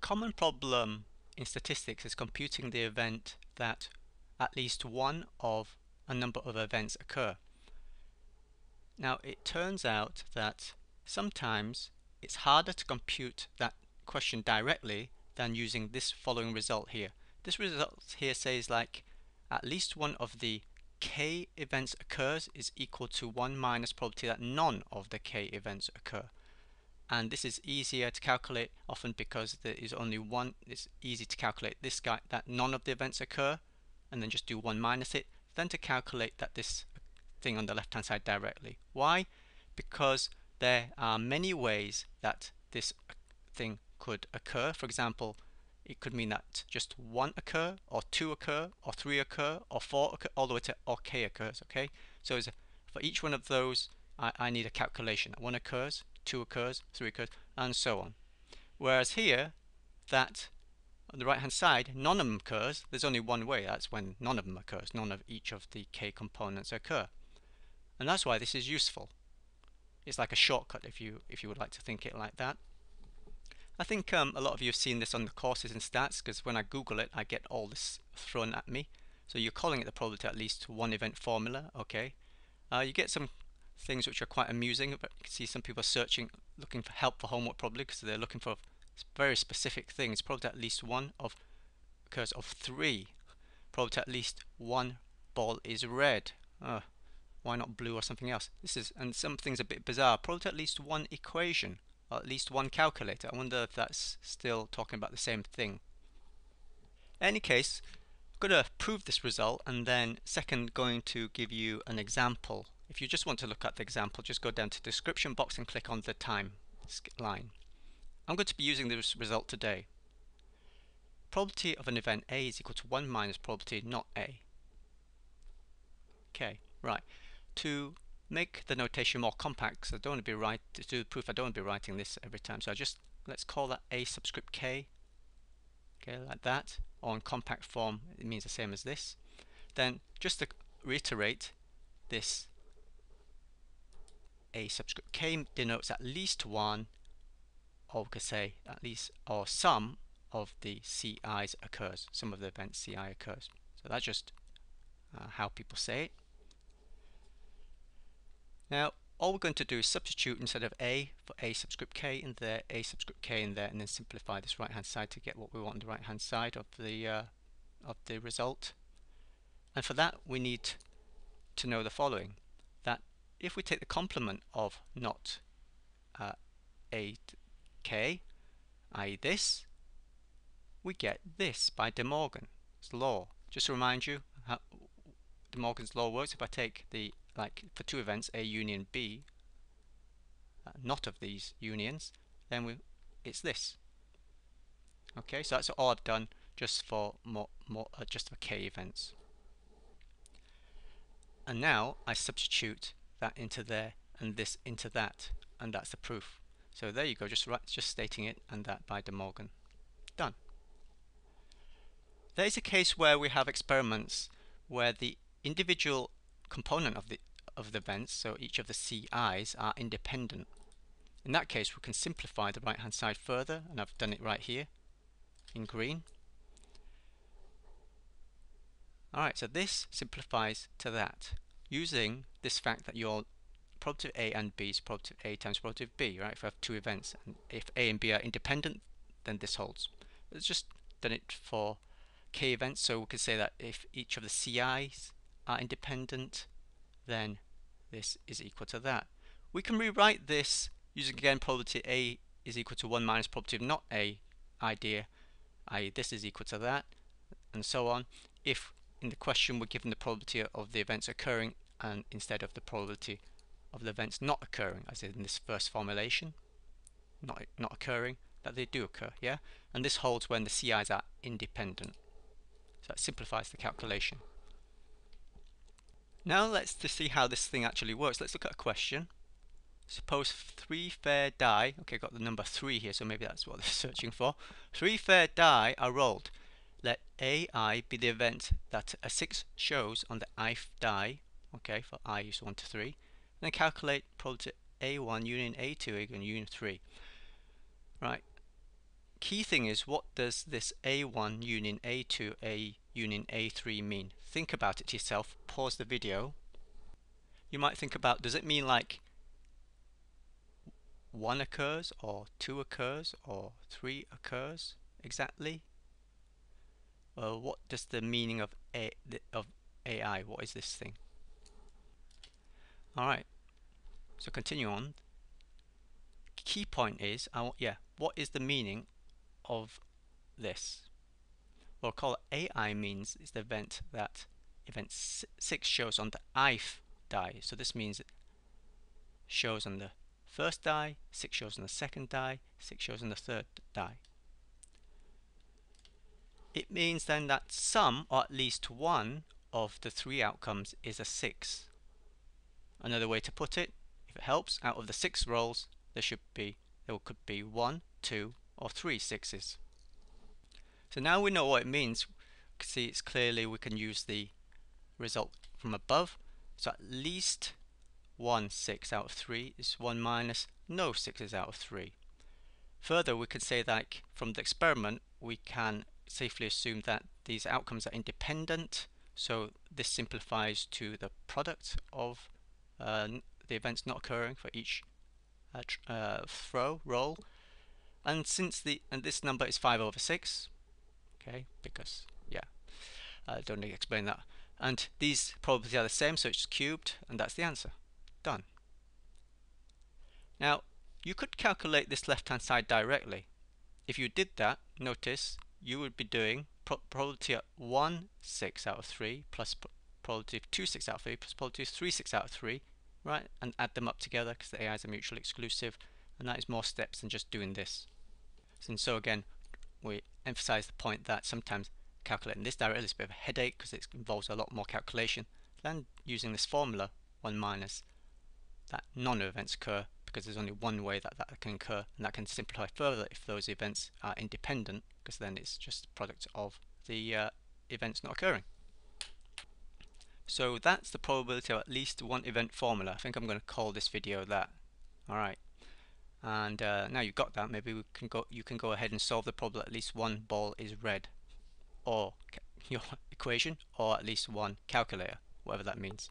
common problem in statistics is computing the event that at least one of a number of events occur. Now it turns out that sometimes it's harder to compute that question directly than using this following result here. This result here says like at least one of the k events occurs is equal to 1 minus probability that none of the k events occur and this is easier to calculate often because there is only one it's easy to calculate this guy that none of the events occur and then just do 1 minus it then to calculate that this thing on the left hand side directly. Why? Because there are many ways that this uh, thing could occur. For example it could mean that just one occur or two occur or three occur or four occur all the way to or k occurs okay? So for each one of those I, I need a calculation one occurs 2 occurs, 3 occurs, and so on. Whereas here, that on the right hand side, none of them occurs. There's only one way, that's when none of them occurs. None of each of the k components occur. And that's why this is useful. It's like a shortcut if you if you would like to think it like that. I think um, a lot of you have seen this on the courses in stats because when I Google it, I get all this thrown at me. So you're calling it the probability at least one event formula, okay. Uh, you get some things which are quite amusing. But you can see some people are searching, looking for help for homework probably because they're looking for very specific things. Probably at least one of occurs of three. Probably at least one ball is red. Uh, why not blue or something else? This is and some things a bit bizarre. Probably at least one equation or at least one calculator. I wonder if that's still talking about the same thing. Any case, I'm going to prove this result and then second going to give you an example if you just want to look at the example, just go down to description box and click on the time line. I'm going to be using this result today. Probability of an event A is equal to 1 minus probability not A. Okay, right. To make the notation more compact, because I don't want to be right to do the proof, I don't want to be writing this every time. So I just let's call that A subscript K. Okay, like that. Or in compact form, it means the same as this. Then just to reiterate, this a subscript k denotes at least one or we could say at least or some of the CIs occurs some of the events CI occurs. So that's just uh, how people say it. Now all we're going to do is substitute instead of A for A subscript K in there, A subscript K in there, and then simplify this right hand side to get what we want on the right hand side of the uh, of the result. And for that we need to know the following if we take the complement of not uh, 8k, i.e. this, we get this by De Morgan's law. Just to remind you how De Morgan's law works, if I take the, like for two events, A union B, uh, not of these unions, then we, it's this. Okay, so that's all I've done just for more, more uh, just for k events. And now I substitute that into there and this into that and that's the proof. So there you go just right just stating it and that by De Morgan. Done. There is a case where we have experiments where the individual component of the of the events so each of the CIs are independent. In that case we can simplify the right hand side further and I've done it right here in green. Alright so this simplifies to that using this fact that your probability A and B is probability A times probability B, right? If I have two events, and if A and B are independent, then this holds. Let's just done it for K events, so we could say that if each of the CIs are independent, then this is equal to that. We can rewrite this using again probability A is equal to 1 minus probability of not A idea, i.e. this is equal to that, and so on. If in the question we're given the probability of the events occurring and instead of the probability of the events not occurring as in this first formulation not not occurring that they do occur yeah? And this holds when the CIs are independent. So that simplifies the calculation. Now let's to see how this thing actually works. Let's look at a question. Suppose three fair die okay got the number three here so maybe that's what they're searching for. Three fair die are rolled let AI be the event that a 6 shows on the ith die, okay, for i is 1 to 3, and then calculate probability A1 union A2 equal union 3. Right, key thing is what does this A1 union A2 A union A3 mean? Think about it yourself, pause the video. You might think about does it mean like one occurs or two occurs or three occurs exactly? Well, what does the meaning of A of AI? What is this thing? All right. So continue on. Key point is, I, yeah, what is the meaning of this? Well, call it AI means is the event that event 6 shows on the ith die. So this means it shows on the first die, 6 shows on the second die, 6 shows on the third die. It means then that some, or at least one, of the three outcomes is a 6. Another way to put it, if it helps, out of the six rolls, there should be, there could be one, two, or three sixes. So now we know what it means. See, it's clearly we can use the result from above. So at least one 6 out of 3 is 1 minus no 6s out of 3. Further, we could say that from the experiment, we can safely assume that these outcomes are independent. So this simplifies to the product of uh, the events not occurring for each uh, uh, throw roll. And since the and this number is 5 over 6, okay, because yeah, I don't need to explain that. And these probabilities are the same, so it's cubed, and that's the answer. Done. Now, you could calculate this left-hand side directly. If you did that, notice you would be doing probability of 1 6 out of 3 plus probability of 2 6 out of 3 plus probability of 3 6 out of 3, right? And add them up together because the AIs are mutually exclusive. And that is more steps than just doing this. And so again, we emphasize the point that sometimes calculating this directly is a bit of a headache because it involves a lot more calculation than using this formula 1 minus that none events occur because there's only one way that that can occur and that can simplify further if those events are independent because then it's just a product of the uh, events not occurring. So that's the probability of at least one event formula. I think I'm going to call this video that. Alright. And uh, now you've got that, maybe we can go. you can go ahead and solve the problem at least one ball is red or your equation or at least one calculator, whatever that means.